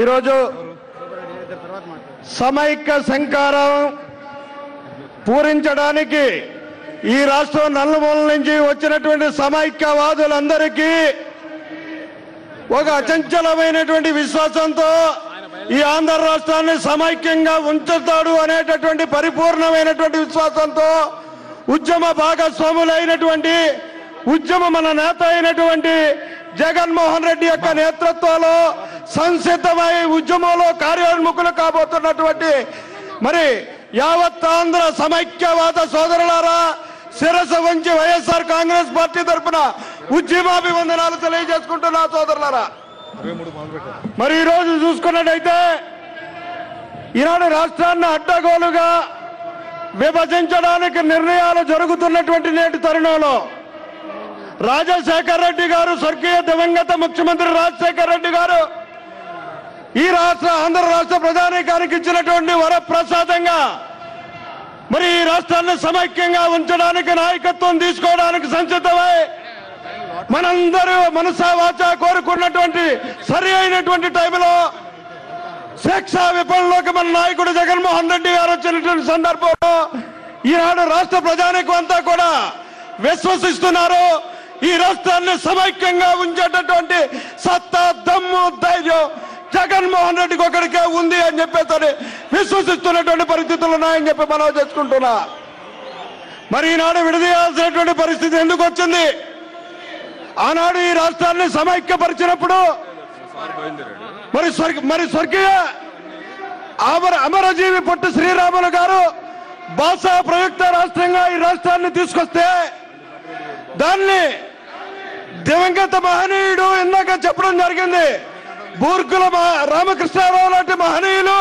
ఈరోజు సమైక్య సంకారం పూరించడానికి ఈ రాష్ట్రం నల్లమూల నుంచి వచ్చినటువంటి సమైక్యవాదులందరికీ ఒక అచంచలమైనటువంటి విశ్వాసంతో ఈ ఆంధ్ర రాష్ట్రాన్ని సమైక్యంగా ఉంచుతాడు అనేటటువంటి పరిపూర్ణమైనటువంటి విశ్వాసంతో ఉద్యమ భాగస్వాములైనటువంటి ఉద్యమ మన నేత అయినటువంటి జగన్మోహన్ రెడ్డి యొక్క నేతృత్వంలో సంసిద్ధమై ఉద్యమంలో కార్యోన్ముఖులు కాబోతున్నటువంటి మరి యావత్ ఆంధ్ర సమైక్యవాద సోదరులారా శిరస వంచి వైఎస్ఆర్ కాంగ్రెస్ పార్టీ తరఫున ఉద్యమాభివందనాలు తెలియజేసుకుంటున్నా సోదరులారా. మరి ఈరోజు చూసుకున్నట్టయితే ఈనాడు రాష్ట్రాన్ని అడ్డగోలుగా విభజించడానికి నిర్ణయాలు జరుగుతున్నటువంటి నేటి తరుణంలో రాజశేఖర్ రెడ్డి గారు స్వర్గీయ దివంగత ముఖ్యమంత్రి రాజశేఖర్ రెడ్డి గారు ఈ రాష్ట్ర ఆంధ్ర రాష్ట్ర ప్రధానికానికి ఇచ్చినటువంటి వరప్రసాదంగా మరి ఈ రాష్ట్రాన్ని సమైక్యంగా ఉంచడానికి నాయకత్వం తీసుకోవడానికి సంసిద్ధమై మనందరూ మనసా వాచ కోరుకున్నటువంటి సరి అయినటువంటి టైంలో శిక్షా విపణలోకి మన నాయకుడు జగన్మోహన్ రెడ్డి గారు వచ్చినటువంటి సందర్భంలో ఈనాడు రాష్ట్ర ప్రజానికం అంతా కూడా విశ్వసిస్తున్నారు. ఈ రాష్ట్రాన్ని సమైక్యంగా ఉంచేటటువంటి సత్తా దమ్ము ధైర్యం జగన్మోహన్ రెడ్డికి ఒకరికే ఉంది అని చెప్పేసి విశ్వసిస్తున్నటువంటి పరిస్థితులు ఉన్నాయని చెప్పి మనం చేసుకుంటున్నా. మరి ఈనాడు విడదీయాల్సినటువంటి పరిస్థితి ఎందుకు వచ్చింది? ఆనాడు ఈ రాష్ట్రాన్ని సమైక్యపరిచినప్పుడు మరి మరి స్వర్గీయ అమర అమరజీవి పొట్టు శ్రీరాములు గారు భాషా ప్రయుక్త రాష్ట్రంగా ఈ రాష్ట్రాన్ని తీసుకొస్తే దాన్ని దివంగత మహనీయుడు ఇందాక చెప్పడం జరిగింది. బూర్గుల రామకృష్ణారావు లాంటి మహనీయులు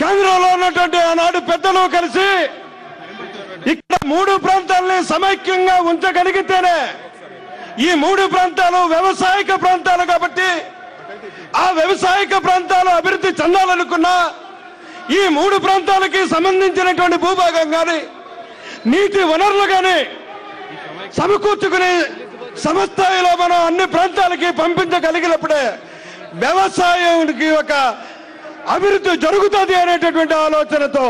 కేంద్రంలో ఉన్నటువంటి ఆనాడు పెద్దలు కలిసి ఇక్కడ మూడు ప్రాంతాలని సమైక్యంగా ఉంచగలిగితేనే ఈ మూడు ప్రాంతాలు వ్యవసాయక ప్రాంతాలు కాబట్టి ఆ వ్యవసాయక ప్రాంతాలు అభివృద్ధి చెందాలనుకున్నా ఈ మూడు ప్రాంతాలకి సంబంధించినటువంటి భూభాగం కానీ నీటి వనరులు కానీ సమకూర్చుకుని సమస్థాయిలో మనం అన్ని ప్రాంతాలకి పంపించగలిగినప్పుడే వ్యవసాయానికి ఒక అభివృద్ధి జరుగుతుంది అనేటటువంటి ఆలోచనతో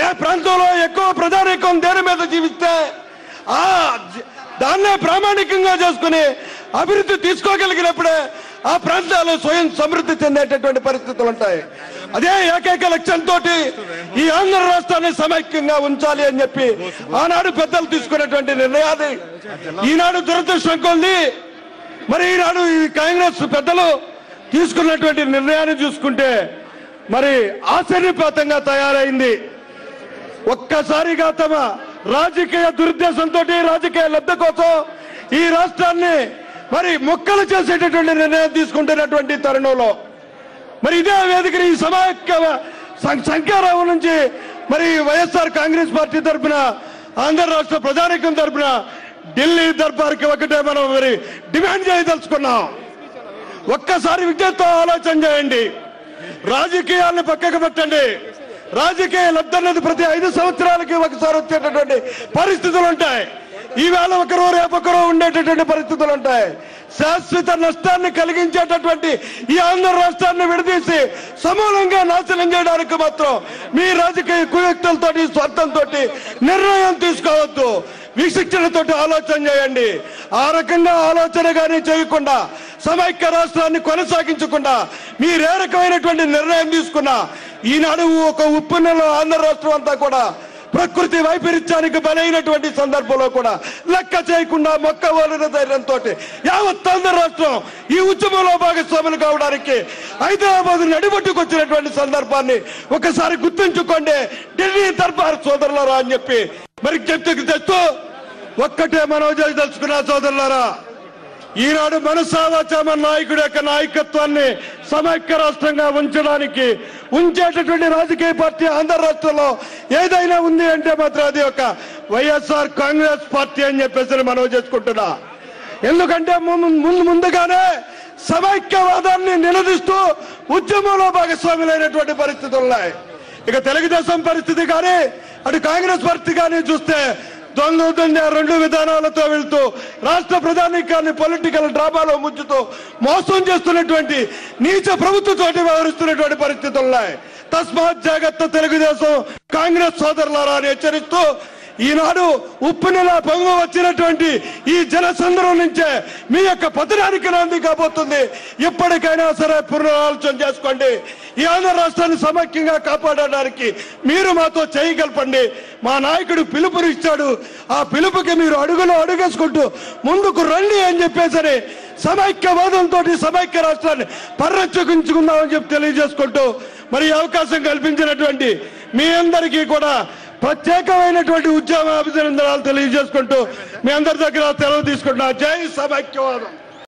ఏ ప్రాంతంలో ఎక్కువ ప్రధానికం దేని మీద జీవిస్తే ఆ దాన్నే ప్రామాణికంగా చేసుకుని అభివృద్ధి తీసుకోగలిగినప్పుడే ఆ ప్రాంతాలు స్వయం సమృద్ధి చెందేటటువంటి పరిస్థితులు ఉంటాయి. అదే ఏకైక లక్ష్యంతో ఈ ఆంధ్ర రాష్ట్రాన్ని సమైక్యంగా ఉంచాలి అని చెప్పి ఆనాడు పెద్దలు తీసుకున్నటువంటి నిర్ణయాది. ఈనాడు దురదృష్టం కొంది మరి ఈనాడు ఈ కాంగ్రెస్ పెద్దలు తీసుకున్నటువంటి నిర్ణయాన్ని చూసుకుంటే మరి ఆశ్చర్యపాతంగా తయారైంది. ఒక్కసారిగా తమ రాజకీయ దురుద్దేశంతో రాజకీయ లబ్ధి కోసం ఈ రాష్ట్రాన్ని మరి మొక్కలు చేసేటటువంటి నిర్ణయం తీసుకుంటున్నటువంటి తరుణంలో మరి ఇదే వేదికని ఈ సమాఖ్య సం- నుంచి మరి వైఎస్ఆర్ కాంగ్రెస్ పార్టీ తరఫున ఆంధ్ర రాష్ట్ర ప్రజానీకం తరఫున ఢిల్లీ దర్బార్కి ఒకటే మనం మరి డిమాండ్ చేయదలుచుకున్నాం. ఒక్కసారి విద్యతో ఆలోచన చేయండి. రాజకీయాలను పక్కకు పెట్టండి. రాజకీయ లబ్ధి అన్నది ప్రతి ఐదు సంవత్సరాలకి ఒకసారి వచ్చేటటువంటి పరిస్థితులు ఉంటాయి. ఈవేళ ఒకరు రేపొకరు ఉండేటటువంటి పరిస్థితులు ఉంటాయి. శాశ్వత నష్టాన్ని కలిగించేటటువంటి ఈ ఆంధ్ర రాష్ట్రాన్ని విడదీసి సమూలంగా నాశనం చేయడానికి మాత్రం మీ రాజకీయ కుయుక్తులతోటి స్వార్థంతో నిర్ణయం తీసుకోవద్దు. విశిక్షణతోటి ఆలోచన చేయండి. ఆ రకంగా ఆలోచన కానీ చేయకుండా సమైక్య రాష్ట్రాన్ని కొనసాగించకుండా మీరే రకమైనటువంటి నిర్ణయం తీసుకున్నా ఈనాడు ఒక ఉప్పు నెల ఆంధ్ర రాష్ట్రం అంతా కూడా ప్రకృతి వైపరీత్యానికి బలైనటువంటి సందర్భంలో కూడా లెక్క చేయకుండా మొక్క వలన ధైర్యంతో యావత్ ఆంధ్ర రాష్ట్రం ఈ ఉద్యమంలో భాగస్వాములు కావడానికి హైదరాబాద్ నడిబట్టుకొచ్చినటువంటి సందర్భాన్ని ఒకసారి గుర్తుంచుకోండి. ఢిల్లీ దర్బార్ సోదరులరా అని చెప్పి మరి చెప్తూ ఒక్కటే మనవి తెలుసుకున్న సోదరులరా ఈనాడు మనసావాచామ నాయకుడు యొక్క నాయకత్వాన్ని సమైక్య రాష్ట్రంగా ఉంచడానికి ఉంచేటటువంటి రాజకీయ పార్టీ ఆంధ్ర రాష్ట్రంలో ఏదైనా ఉంది అంటే మాత్రం అది ఒక వైఎస్ఆర్ కాంగ్రెస్ పార్టీ అని చెప్పేసి మనవి చేసుకుంటున్నా. ఎందుకంటే ముందు ముందు- ముందుగానే సమైక్యవాదాన్ని నిలదీస్తూ ఉద్యమంలో భాగస్వాములైనటువంటి పరిస్థితులు ఉన్నాయి. ఇక తెలుగుదేశం పరిస్థితి కానీ అటు కాంగ్రెస్ పార్టీ కానీ చూస్తే దొంగ రెండు విధానాలతో వెళ్తూ రాష్ట్ర ప్రధానికాన్ని పొలిటికల్ డ్రామాలో ముంచుతూ మోసం చేస్తున్నటువంటి నీచ ప్రభుత్వంతో వ్యవహరిస్తున్నటువంటి పరిస్థితులు ఉన్నాయి తస్మాత్ జాగ్రత్త తెలుగుదేశం కాంగ్రెస్ సోదరులారా అని హెచ్చరిస్తూ ఈనాడు ఉప్పు నెల పొంగు వచ్చినటువంటి ఈ జనసంద్రం నుంచే మీ యొక్క పతనానికి నాంది కాబోతుంది. ఇప్పటికైనా సరే పునరాలోచన చేసుకోండి. ఈ ఆంధ్ర రాష్ట్రాన్ని సమైక్యంగా కాపాడడానికి మీరు మాతో చేయగలపండి. మా నాయకుడు పిలుపుని ఇచ్చాడు. ఆ పిలుపుకి మీరు అడుగులో అడుగేసుకుంటూ ముందుకు రండి అని చెప్పేసరి సమైక్యవాదంతో సమైక్య రాష్ట్రాన్ని పరిరక్షించుకుందామని చెప్పి తెలియజేసుకుంటూ మరి అవకాశం కల్పించినటువంటి మీ అందరికీ కూడా ప్రత్యేకమైనటువంటి ఉద్యమ అభినందనాలు తెలియజేసుకుంటూ మీ అందరి దగ్గర సెలవు తీసుకుంటున్నా. జై సమైక్యవాదం.